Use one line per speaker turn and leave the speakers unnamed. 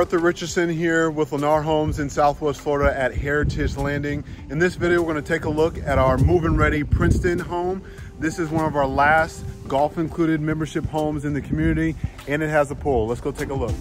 Arthur Richardson here with Lennar Homes in Southwest Florida at Heritage Landing. In this video, we're gonna take a look at our move-in ready Princeton home. This is one of our last golf included membership homes in the community and it has a pool. Let's go take a look.